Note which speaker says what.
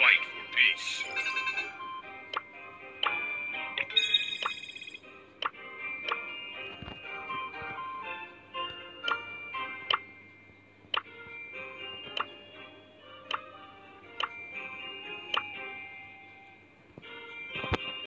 Speaker 1: fight